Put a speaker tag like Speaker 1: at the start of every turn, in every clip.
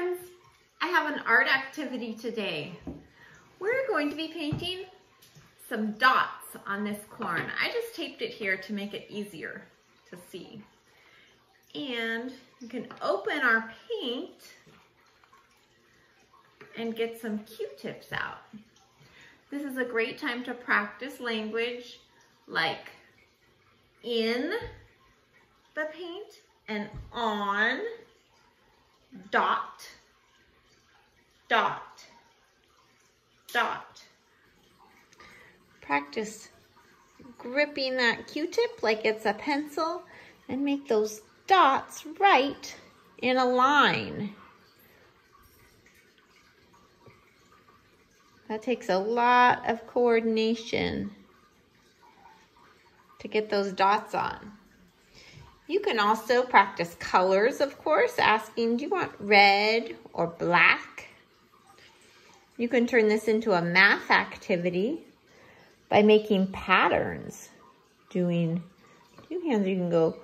Speaker 1: friends, I have an art activity today. We're going to be painting some dots on this corn. I just taped it here to make it easier to see. And you can open our paint and get some Q-tips out. This is a great time to practice language like in the paint and on dot, dot, dot. Practice gripping that Q-tip like it's a pencil and make those dots right in a line. That takes a lot of coordination to get those dots on. You can also practice colors, of course, asking, do you want red or black? You can turn this into a math activity by making patterns. Doing two hands, you can go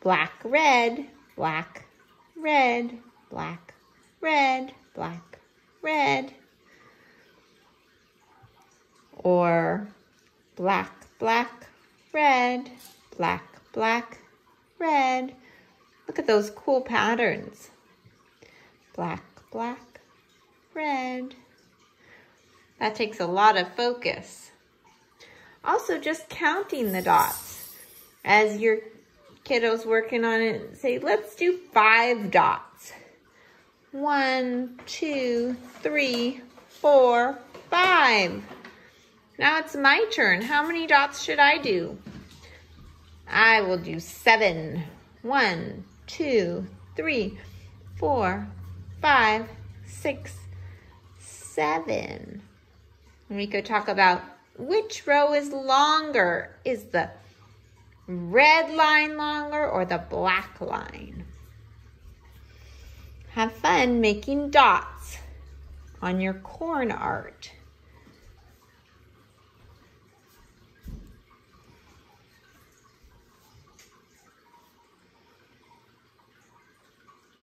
Speaker 1: black, red, black, red, black, red, black, red. Or black, black, red, black, black, red. Look at those cool patterns. Black, black, red. That takes a lot of focus. Also, just counting the dots. As your kiddo's working on it, say, let's do five dots. One, two, three, four, five. Now it's my turn. How many dots should I do? I will do seven. One, two, three, four, five, six, seven. And we could talk about which row is longer. Is the red line longer or the black line? Have fun making dots on your corn art.